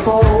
before.